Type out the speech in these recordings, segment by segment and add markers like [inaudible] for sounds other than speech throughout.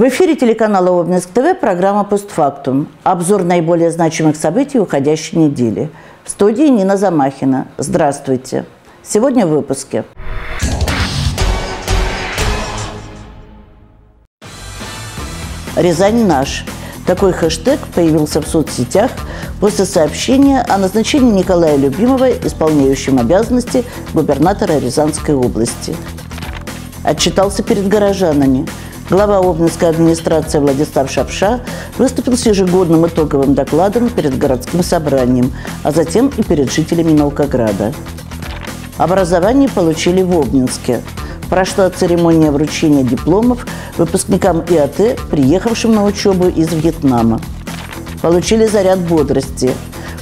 В эфире телеканала Обнинск ТВ программа «Постфактум». Обзор наиболее значимых событий уходящей недели. В студии Нина Замахина. Здравствуйте. Сегодня в выпуске. «Рязань наш». Такой хэштег появился в соцсетях после сообщения о назначении Николая Любимова исполняющим обязанности губернатора Рязанской области. Отчитался перед горожанами. Глава Обнинской администрации Владислав Шапша выступил с ежегодным итоговым докладом перед городским собранием, а затем и перед жителями Наукограда. Образование получили в Обнинске. Прошла церемония вручения дипломов выпускникам ИАТ, приехавшим на учебу из Вьетнама. Получили заряд бодрости.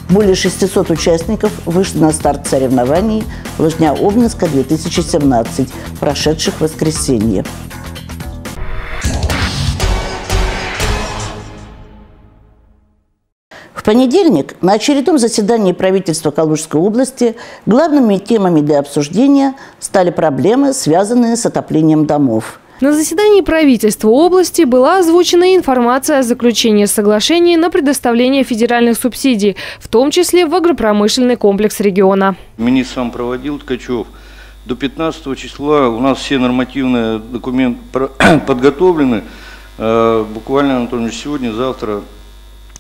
Более 600 участников вышли на старт соревнований «Лыжня Обнинска-2017», прошедших в воскресенье. Понедельник на очередном заседании правительства Калужской области главными темами для обсуждения стали проблемы, связанные с отоплением домов. На заседании правительства области была озвучена информация о заключении соглашений на предоставление федеральных субсидий, в том числе в агропромышленный комплекс региона. Министр сам проводил Ткачев. До 15 числа у нас все нормативные документы [clears throat] подготовлены. Э, буквально, Анатолий сегодня, завтра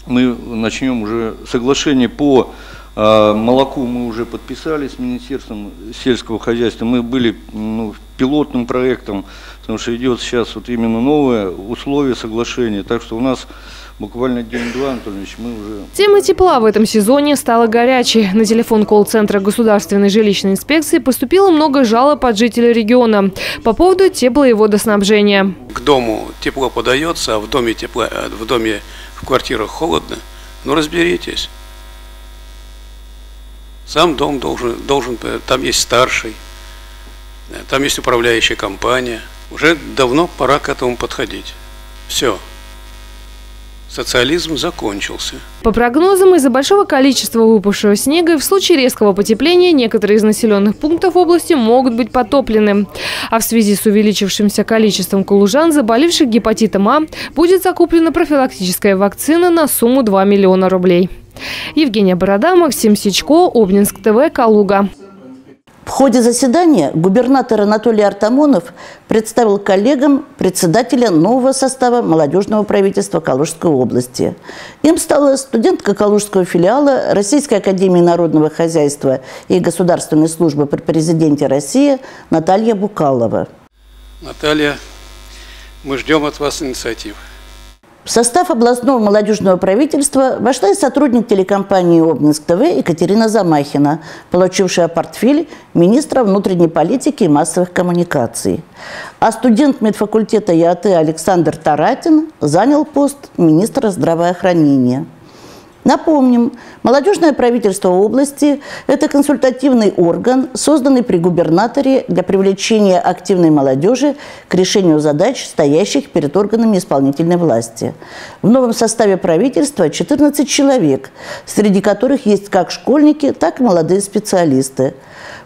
мы начнем уже соглашение по э, молоку мы уже подписали с Министерством сельского хозяйства. Мы были ну, пилотным проектом, потому что идет сейчас вот именно новое условие соглашения. Так что у нас буквально день-два, Анатольевич, мы уже... Тема тепла в этом сезоне стала горячей. На телефон колл-центра Государственной жилищной инспекции поступило много жалоб от жителей региона по поводу тепла и водоснабжения. К дому тепло подается, а в доме, тепло, э, в доме в квартирах холодно, ну разберитесь. Сам дом должен, должен, там есть старший, там есть управляющая компания. Уже давно пора к этому подходить. Все. Социализм закончился. По прогнозам, из-за большого количества выпавшего снега в случае резкого потепления некоторые из населенных пунктов области могут быть потоплены. А в связи с увеличившимся количеством калужан, заболевших гепатитом А, будет закуплена профилактическая вакцина на сумму 2 миллиона рублей. Евгения Борода, Максим Сичко, Обнинск ТВ, Калуга. В ходе заседания губернатор Анатолий Артамонов представил коллегам председателя нового состава молодежного правительства Калужской области. Им стала студентка Калужского филиала Российской академии народного хозяйства и государственной службы при президенте России Наталья Букалова. Наталья, мы ждем от вас инициатив. В состав областного молодежного правительства вошла и сотрудник телекомпании «Обнинск ТВ» Екатерина Замахина, получившая портфель министра внутренней политики и массовых коммуникаций. А студент медфакультета ЯТ Александр Таратин занял пост министра здравоохранения. Напомним, молодежное правительство области – это консультативный орган, созданный при губернаторе для привлечения активной молодежи к решению задач, стоящих перед органами исполнительной власти. В новом составе правительства 14 человек, среди которых есть как школьники, так и молодые специалисты.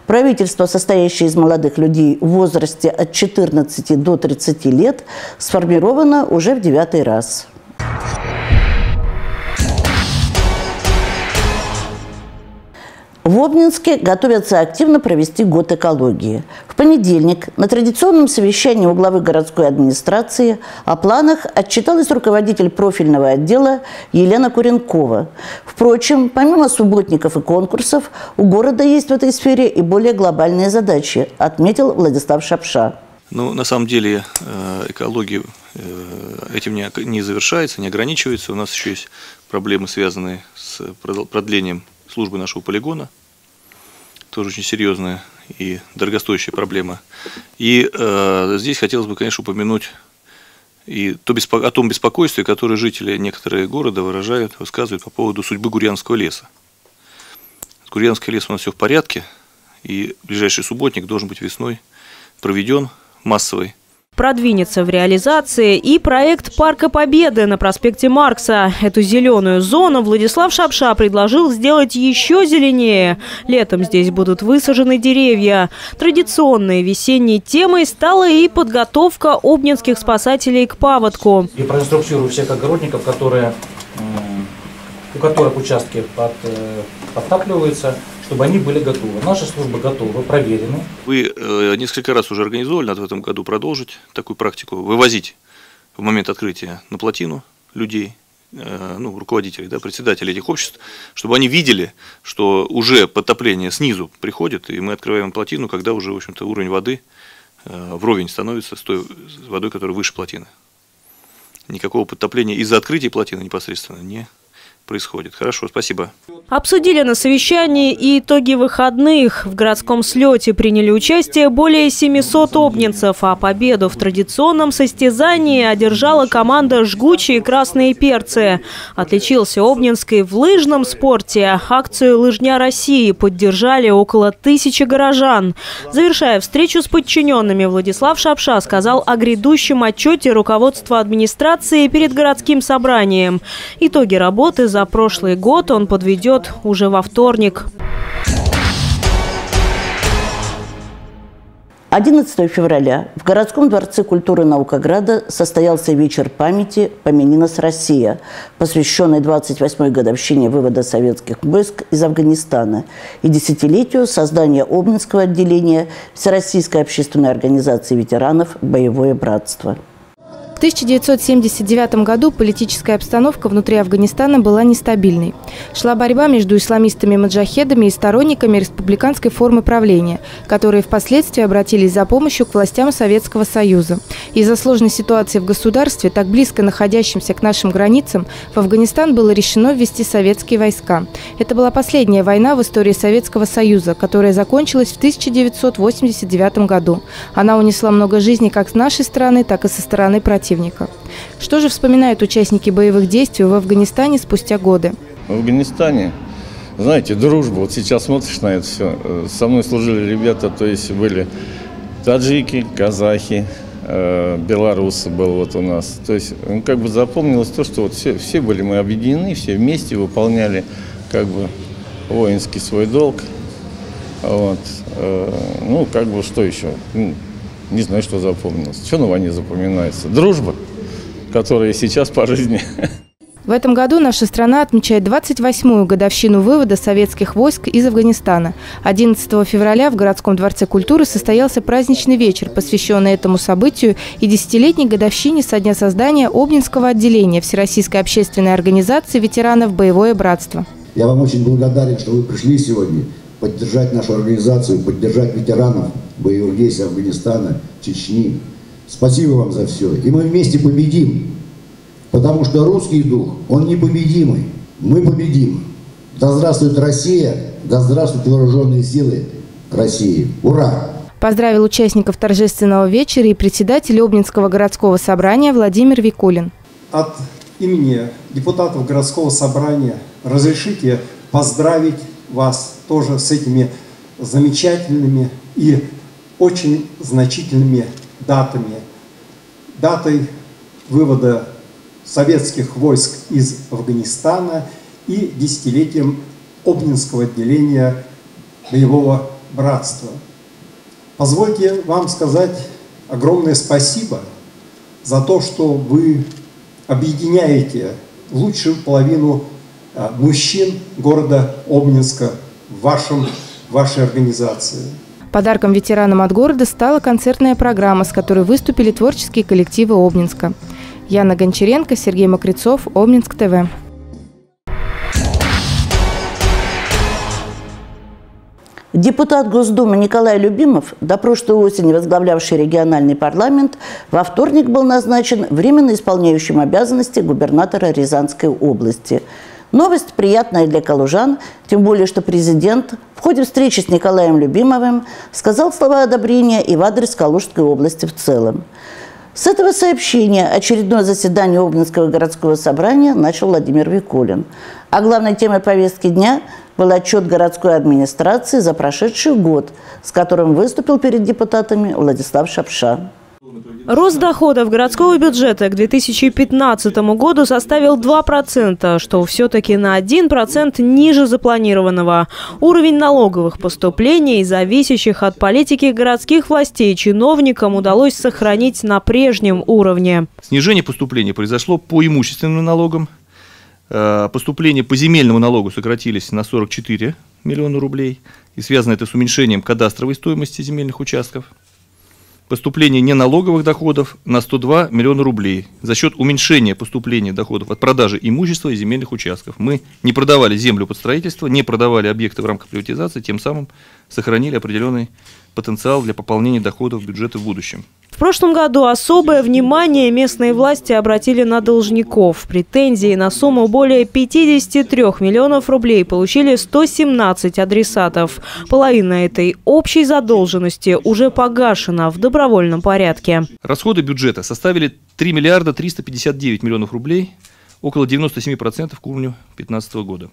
Правительство, состоящее из молодых людей в возрасте от 14 до 30 лет, сформировано уже в девятый раз. В Обнинске готовятся активно провести год экологии. В понедельник на традиционном совещании у главы городской администрации о планах отчиталась руководитель профильного отдела Елена Куренкова. Впрочем, помимо субботников и конкурсов, у города есть в этой сфере и более глобальные задачи, отметил Владислав Шапша. Ну, на самом деле э, экология э, этим не завершается, не ограничивается. У нас еще есть проблемы, связанные с продлением службы нашего полигона. Тоже очень серьезная и дорогостоящая проблема. И э, здесь хотелось бы, конечно, упомянуть и то беспо... о том беспокойстве, которое жители некоторых города выражают, высказывают по поводу судьбы Гурьянского леса. С Гурьянским лесом у нас все в порядке, и ближайший субботник должен быть весной проведен массовый продвинется в реализации и проект Парка Победы на проспекте Маркса. Эту зеленую зону Владислав Шапша предложил сделать еще зеленее. Летом здесь будут высажены деревья. Традиционной весенней темой стала и подготовка обнинских спасателей к паводку. И проинструктирую всех огородников, которые, у которых участки под, э, подтапливаются, чтобы они были готовы. Наши службы готовы, проверены. Вы э, несколько раз уже организовали, надо в этом году продолжить такую практику, вывозить в момент открытия на плотину людей, э, ну, руководителей, да, председателей этих обществ, чтобы они видели, что уже подтопление снизу приходит, и мы открываем плотину, когда уже, в общем-то, уровень воды э, вровень становится с той водой, которая выше плотины. Никакого подтопления из-за открытия плотины непосредственно не происходит. Хорошо, спасибо. Обсудили на совещании и итоги выходных. В городском слете приняли участие более 700 обнинцев, а победу в традиционном состязании одержала команда «Жгучие красные перцы». Отличился Обнинский в лыжном спорте. Акцию «Лыжня России» поддержали около тысячи горожан. Завершая встречу с подчиненными, Владислав Шапша сказал о грядущем отчете руководства администрации перед городским собранием. Итоги работы за прошлый год он подведет уже во вторник. 11 февраля в городском дворце культуры Наукограда состоялся вечер памяти «Помянинос Россия», посвященный 28-й годовщине вывода советских войск из Афганистана и десятилетию создания Обнинского отделения Всероссийской общественной организации ветеранов «Боевое братство». 1979 году политическая обстановка внутри Афганистана была нестабильной. Шла борьба между исламистами-маджахедами и сторонниками республиканской формы правления, которые впоследствии обратились за помощью к властям Советского Союза. Из-за сложной ситуации в государстве, так близко находящимся к нашим границам, в Афганистан было решено ввести советские войска. Это была последняя война в истории Советского Союза, которая закончилась в 1989 году. Она унесла много жизней как с нашей стороны, так и со стороны противника противника. Что же вспоминают участники боевых действий в Афганистане спустя годы? В Афганистане, знаете, дружба. Вот сейчас смотришь на это все. Со мной служили ребята, то есть были таджики, казахи, э, белорусы был вот у нас. То есть ну, как бы запомнилось то, что вот все, все были мы объединены, все вместе выполняли как бы воинский свой долг. Вот. Э, ну, как бы что еще? Не знаю, что запомнилось. Что на войне запоминается? Дружба, которая сейчас по жизни. В этом году наша страна отмечает 28-ю годовщину вывода советских войск из Афганистана. 11 февраля в городском дворце культуры состоялся праздничный вечер, посвященный этому событию и десятилетней годовщине со дня создания Обнинского отделения Всероссийской общественной организации ветеранов «Боевое братство». Я вам очень благодарен, что вы пришли сегодня поддержать нашу организацию, поддержать ветеранов боевых действий Афганистана, Чечни. Спасибо вам за все. И мы вместе победим. Потому что русский дух, он непобедимый. Мы победим. Да здравствует Россия, да здравствуют вооруженные силы России. Ура! Поздравил участников торжественного вечера и председатель Обнинского городского собрания Владимир Викулин. От имени депутатов городского собрания разрешите поздравить вас тоже с этими замечательными и очень значительными датами. Датой вывода советских войск из Афганистана и десятилетием Обнинского отделения боевого братства. Позвольте вам сказать огромное спасибо за то, что вы объединяете лучшую половину мужчин города Обнинска в вашем, вашей организации. Подарком ветеранам от города стала концертная программа, с которой выступили творческие коллективы Обнинска. Яна Гончаренко, Сергей Мокрецов, Обнинск ТВ. Депутат Госдумы Николай Любимов, до прошлой осени возглавлявший региональный парламент, во вторник был назначен временно исполняющим обязанности губернатора Рязанской области – Новость приятная для калужан, тем более, что президент в ходе встречи с Николаем Любимовым сказал слова одобрения и в адрес Калужской области в целом. С этого сообщения очередное заседание Обнинского городского собрания начал Владимир Викулин. А главной темой повестки дня был отчет городской администрации за прошедший год, с которым выступил перед депутатами Владислав Шапша. Рост доходов городского бюджета к 2015 году составил 2%, что все-таки на 1% ниже запланированного. Уровень налоговых поступлений, зависящих от политики городских властей, чиновникам удалось сохранить на прежнем уровне. Снижение поступлений произошло по имущественным налогам. Э, поступления по земельному налогу сократились на 44 миллиона рублей. И связано это с уменьшением кадастровой стоимости земельных участков поступление неналоговых доходов на 102 миллиона рублей за счет уменьшения поступления доходов от продажи имущества и земельных участков. Мы не продавали землю под строительство, не продавали объекты в рамках приватизации, тем самым сохранили определенный потенциал для пополнения доходов бюджета в будущем. В прошлом году особое внимание местные власти обратили на должников. Претензии на сумму более 53 миллионов рублей получили 117 адресатов. Половина этой общей задолженности уже погашена в добровольном порядке. Расходы бюджета составили 3 миллиарда 359 миллионов рублей, около 97% к уровню 2015 года.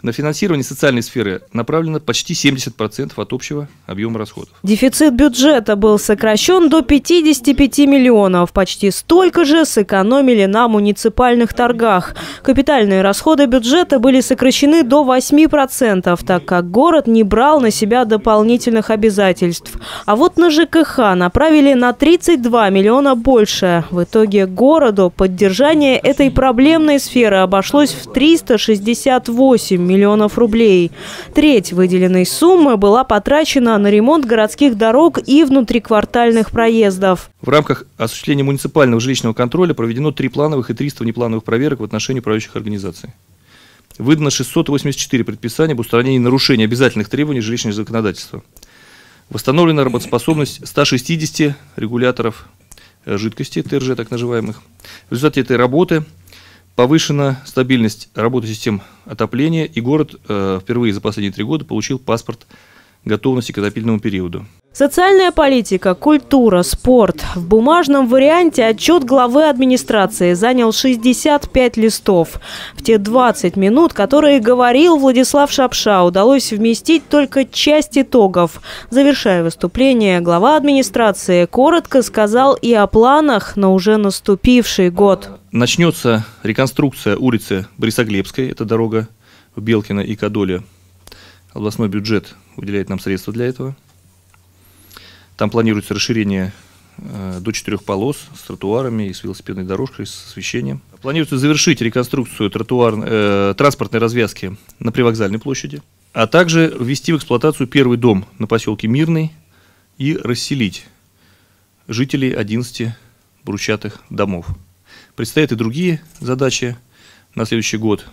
На финансирование социальной сферы направлено почти 70% от общего объема расходов. Дефицит бюджета был сокращен до 55 миллионов. Почти столько же сэкономили на муниципальных торгах. Капитальные расходы бюджета были сокращены до 8%, так как город не брал на себя дополнительных обязательств. А вот на ЖКХ направили на 32 миллиона больше. В итоге городу поддержание этой проблемной сферы обошлось в 368 миллионов рублей. Треть выделенной суммы была потрачена на ремонт городских дорог и внутриквартальных проездов. В рамках осуществления муниципального жилищного контроля проведено три плановых и 300 внеплановых проверок в отношении управляющих организаций. Выдано 684 предписания об устранении нарушений обязательных требований жилищного законодательства. Восстановлена работоспособность 160 регуляторов э, жидкости, ТРЖ так называемых. В результате этой работы повышена стабильность работы систем отопления, и город э, впервые за последние три года получил паспорт готовности к отопительному периоду. Социальная политика, культура, спорт. В бумажном варианте отчет главы администрации занял 65 листов. В те 20 минут, которые говорил Владислав Шапша, удалось вместить только часть итогов. Завершая выступление, глава администрации коротко сказал и о планах на уже наступивший год. Начнется реконструкция улицы Борисоглебской, это дорога в Белкино и Кадоле. Областной бюджет выделяет нам средства для этого. Там планируется расширение э, до четырех полос с тротуарами и с велосипедной дорожкой, с освещением. Планируется завершить реконструкцию тротуар, э, транспортной развязки на Привокзальной площади, а также ввести в эксплуатацию первый дом на поселке Мирный и расселить жителей 11 брусчатых домов. Предстоят и другие задачи на следующий год.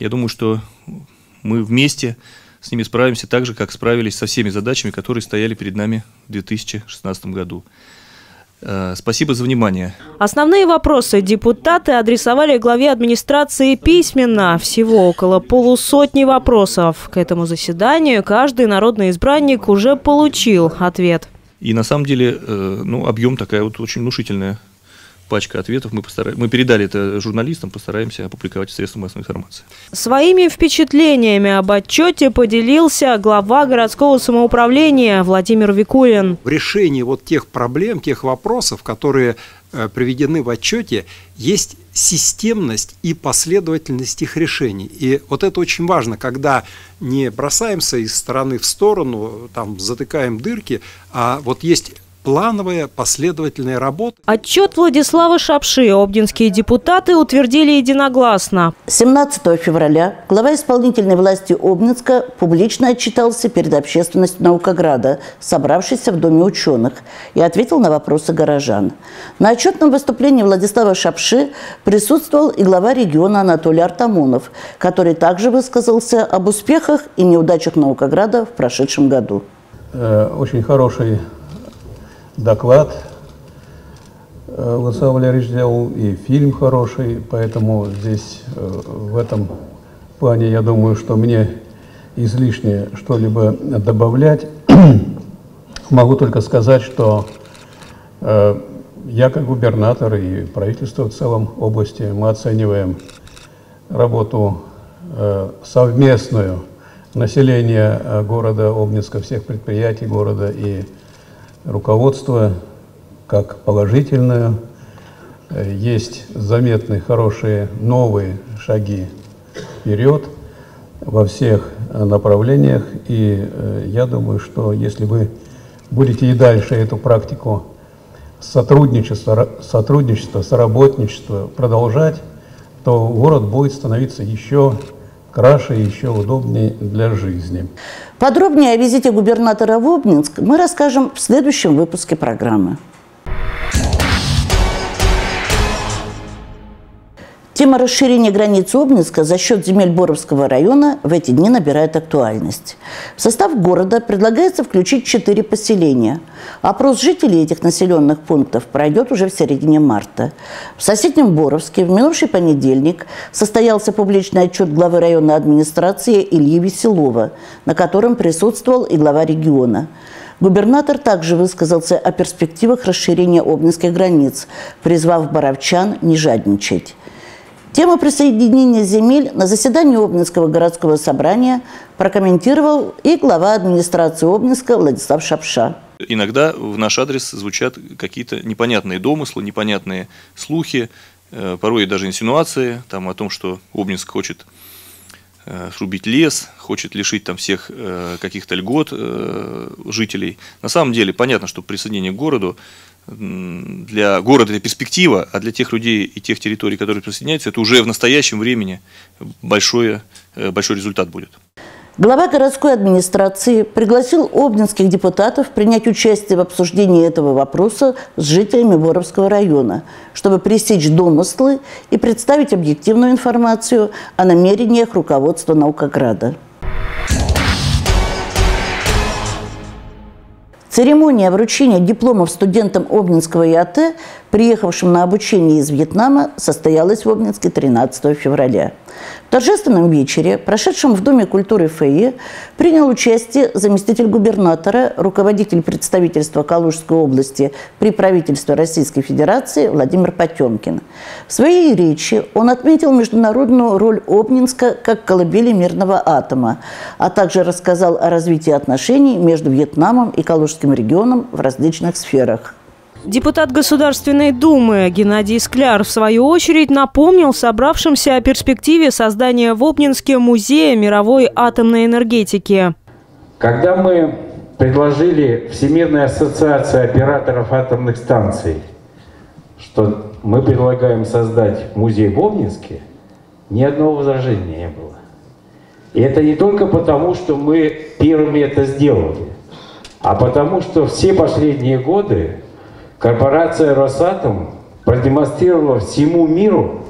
Я думаю, что мы вместе с ними справимся так же, как справились со всеми задачами, которые стояли перед нами в 2016 году. Э, спасибо за внимание. Основные вопросы депутаты адресовали главе администрации письменно. Всего около полусотни вопросов. К этому заседанию каждый народный избранник уже получил ответ. И на самом деле э, ну, объем такая вот очень внушительная пачка ответов. Мы, постара... мы передали это журналистам, постараемся опубликовать в средствах массовой информации. Своими впечатлениями об отчете поделился глава городского самоуправления Владимир Викулин. В решении вот тех проблем, тех вопросов, которые э, приведены в отчете, есть системность и последовательность их решений. И вот это очень важно, когда не бросаемся из стороны в сторону, там затыкаем дырки, а вот есть плановая, последовательная работа. Отчет Владислава Шапши обдинские депутаты утвердили единогласно. 17 февраля глава исполнительной власти Обнинска публично отчитался перед общественностью Наукограда, собравшейся в Доме ученых, и ответил на вопросы горожан. На отчетном выступлении Владислава Шапши присутствовал и глава региона Анатолий Артамонов, который также высказался об успехах и неудачах Наукограда в прошедшем году. Э, очень хороший доклад э, Владислав Валерьевич сделал, и фильм хороший, поэтому здесь э, в этом плане я думаю, что мне излишне что-либо добавлять. [clears throat] Могу только сказать, что э, я как губернатор и правительство в целом области, мы оцениваем работу совместную населения города Обнинска, всех предприятий города и руководство как положительную. Есть заметные хорошие новые шаги вперед во всех направлениях. И я думаю, что если вы будете и дальше эту практику сотрудничества, сотрудничества, соработничества продолжать, то город будет становиться еще краше и еще удобнее для жизни. Подробнее о визите губернатора в Обнинск мы расскажем в следующем выпуске программы. Тема расширения границ Обнинска за счет земель Боровского района в эти дни набирает актуальность. В состав города предлагается включить четыре поселения. Опрос жителей этих населенных пунктов пройдет уже в середине марта. В соседнем Боровске в минувший понедельник состоялся публичный отчет главы районной администрации Ильи Веселова, на котором присутствовал и глава региона. Губернатор также высказался о перспективах расширения обнинских границ, призвав боровчан не жадничать. Тему присоединения земель на заседании Обнинского городского собрания прокомментировал и глава администрации Обнинска Владислав Шапша. Иногда в наш адрес звучат какие-то непонятные домыслы, непонятные слухи, э, порой даже инсинуации там, о том, что Обнинск хочет э, срубить лес, хочет лишить там всех э, каких-то льгот жителей. На самом деле понятно, что присоединение к городу для города это перспектива, а для тех людей и тех территорий, которые присоединяются, это уже в настоящем времени большой, э, большой результат будет. Глава городской администрации пригласил обнинских депутатов принять участие в обсуждении этого вопроса с жителями Боровского района, чтобы пресечь домыслы и представить объективную информацию о намерениях руководства Наукограда. Церемония вручения дипломов студентам Обнинского ИАТ, приехавшим на обучение из Вьетнама, состоялась в Обнинске 13 февраля. В торжественном вечере, прошедшем в Доме культуры ФЭИ, принял участие заместитель губернатора, руководитель представительства Калужской области при правительстве Российской Федерации Владимир Потемкин. В своей речи он отметил международную роль Обнинска как колыбели мирного атома, а также рассказал о развитии отношений между Вьетнамом и Калужским регионом в различных сферах. Депутат Государственной Думы Геннадий Скляр, в свою очередь, напомнил собравшимся о перспективе создания в Обнинске музея мировой атомной энергетики. Когда мы предложили Всемирной ассоциации операторов атомных станций, что мы предлагаем создать музей в Обнинске, ни одного возражения не было. И это не только потому, что мы первыми это сделали, а потому что все последние годы Корпорация «Росатом» продемонстрировала всему миру,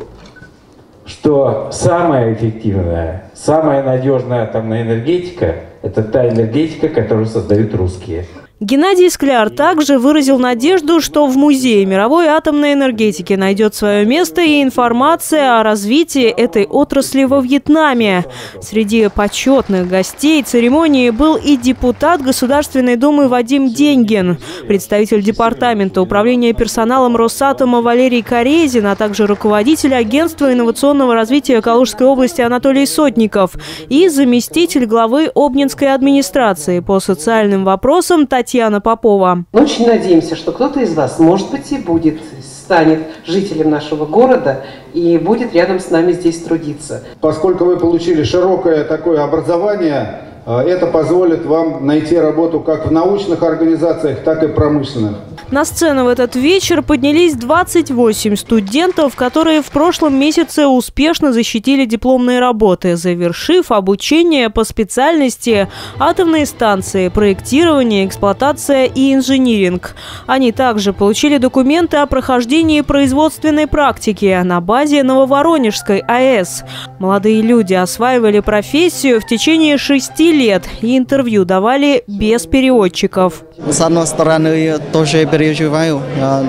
что самая эффективная, самая надежная атомная энергетика – это та энергетика, которую создают русские – Геннадий Скляр также выразил надежду, что в Музее мировой атомной энергетики найдет свое место и информация о развитии этой отрасли во Вьетнаме. Среди почетных гостей церемонии был и депутат Государственной Думы Вадим Деньгин, представитель Департамента управления персоналом Росатома Валерий Корезин, а также руководитель Агентства инновационного развития Калужской области Анатолий Сотников и заместитель главы Обнинской администрации по социальным вопросам Татьяна Татьяна Попова. Очень надеемся, что кто-то из вас, может быть, и будет, станет жителем нашего города и будет рядом с нами здесь трудиться. Поскольку вы получили широкое такое образование, это позволит вам найти работу как в научных организациях, так и промышленных. На сцену в этот вечер поднялись 28 студентов, которые в прошлом месяце успешно защитили дипломные работы, завершив обучение по специальности атомные станции, проектирование, эксплуатация и инжиниринг. Они также получили документы о прохождении производственной практики на базе Нововоронежской АЭС. Молодые люди осваивали профессию в течение шести лет и интервью давали без переводчиков. С одной стороны, тоже переживаю. Я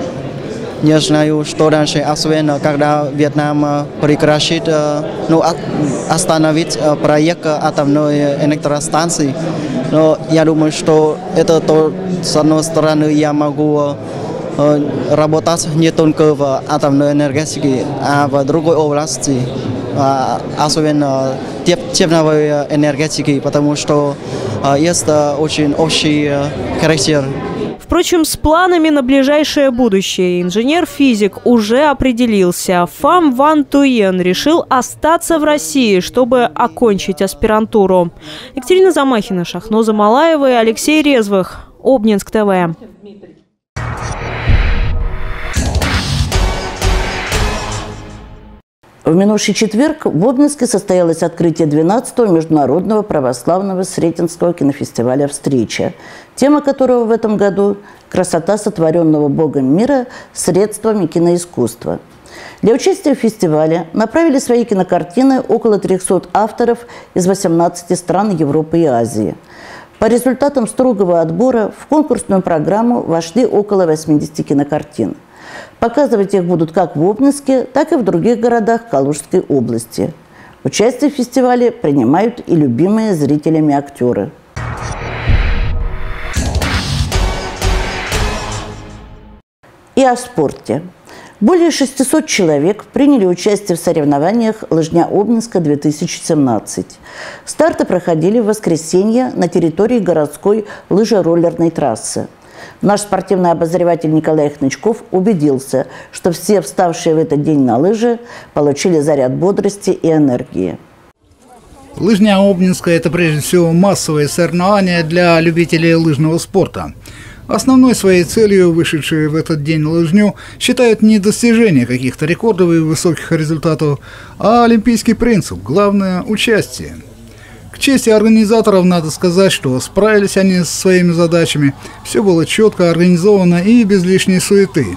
не знаю, что дальше, особенно когда Вьетнам прекратит, ну, остановить проект атомной электростанции. Но я думаю, что это то, с одной стороны, я могу работать не только в атомной энергетике, а в другой области, особенно тепловой энергетики, потому что есть очень общий характер Впрочем, с планами на ближайшее будущее инженер-физик уже определился. Фам Ван Туен решил остаться в России, чтобы окончить аспирантуру. Екатерина Замахина, Шахноза Малаева и Алексей Резвых. Обнинск ТВ. В минувший четверг в Обнинске состоялось открытие 12-го Международного православного Сретенского кинофестиваля «Встреча», тема которого в этом году – «Красота сотворенного Богом мира средствами киноискусства». Для участия в фестивале направили свои кинокартины около 300 авторов из 18 стран Европы и Азии. По результатам строгого отбора в конкурсную программу вошли около 80 кинокартин – Показывать их будут как в Обнинске, так и в других городах Калужской области. Участие в фестивале принимают и любимые зрителями актеры. И о спорте. Более 600 человек приняли участие в соревнованиях «Лыжня Обнинска-2017». Старты проходили в воскресенье на территории городской лыжероллерной трассы. Наш спортивный обозреватель Николай Хнычков убедился, что все вставшие в этот день на лыжи получили заряд бодрости и энергии. Лыжня Обнинская – это прежде всего массовое соревнование для любителей лыжного спорта. Основной своей целью вышедшие в этот день лыжню считают не достижение каких-то рекордов и высоких результатов, а олимпийский принцип – главное – участие. К чести организаторов надо сказать, что справились они со своими задачами, все было четко организовано и без лишней суеты.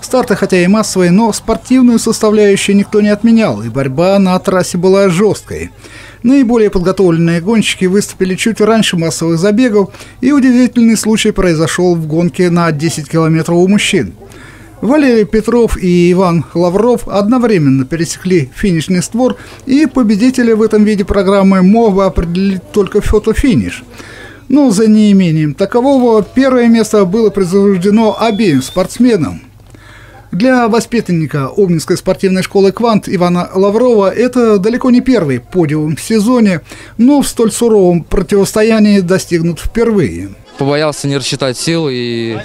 Старты хотя и массовые, но спортивную составляющую никто не отменял, и борьба на трассе была жесткой. Наиболее подготовленные гонщики выступили чуть раньше массовых забегов, и удивительный случай произошел в гонке на 10 километров у мужчин. Валерий Петров и Иван Лавров одновременно пересекли финишный створ, и победителя в этом виде программы мог бы определить только фотофиниш. Но за неимением такового первое место было присуждено обеим спортсменам. Для воспитанника Обнинской спортивной школы «Квант» Ивана Лаврова это далеко не первый подиум в сезоне, но в столь суровом противостоянии достигнут впервые – побоялся не рассчитать сил и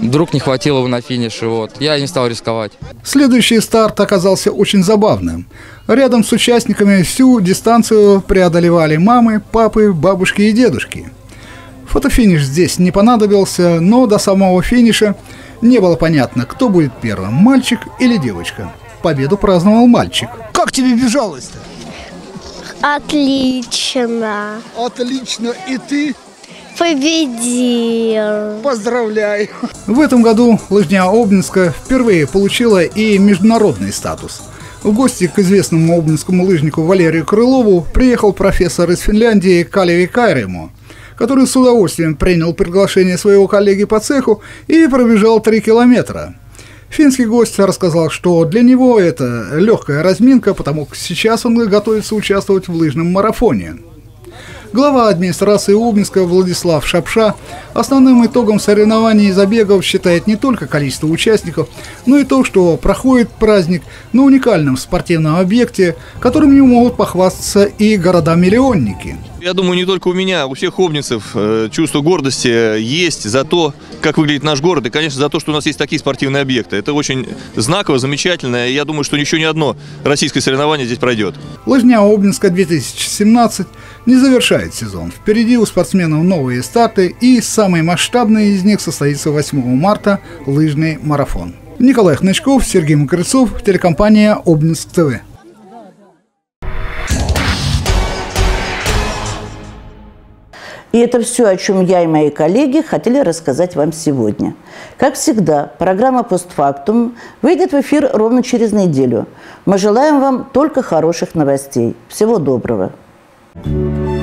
вдруг не хватило бы на финише. Вот. Я не стал рисковать. Следующий старт оказался очень забавным. Рядом с участниками всю дистанцию преодолевали мамы, папы, бабушки и дедушки. Фотофиниш здесь не понадобился, но до самого финиша не было понятно, кто будет первым, мальчик или девочка. Победу праздновал мальчик. Как тебе бежалось-то? Отлично. Отлично. И ты? Победил. Поздравляю. В этом году лыжня Обнинска впервые получила и международный статус. В гости к известному обнинскому лыжнику Валерию Крылову приехал профессор из Финляндии Калеви Кайрему, который с удовольствием принял приглашение своего коллеги по цеху и пробежал 3 километра. Финский гость рассказал, что для него это легкая разминка, потому как сейчас он готовится участвовать в лыжном марафоне. Глава администрации Обнинска Владислав Шапша основным итогом соревнований и забегов считает не только количество участников, но и то, что проходит праздник на уникальном спортивном объекте, которым не могут похвастаться и города-миллионники. Я думаю, не только у меня, у всех обницев э, чувство гордости есть за то, как выглядит наш город, и, конечно, за то, что у нас есть такие спортивные объекты. Это очень знаково, замечательно, и я думаю, что еще ни одно российское соревнование здесь пройдет. Лыжня Обнинска 2017 не завершает сезон. Впереди у спортсменов новые старты, и самый масштабный из них состоится 8 марта – лыжный марафон. Николай Хнычков, Сергей Макрыцов, телекомпания «Обнинск ТВ». И это все, о чем я и мои коллеги хотели рассказать вам сегодня. Как всегда, программа «Постфактум» выйдет в эфир ровно через неделю. Мы желаем вам только хороших новостей. Всего доброго. thank you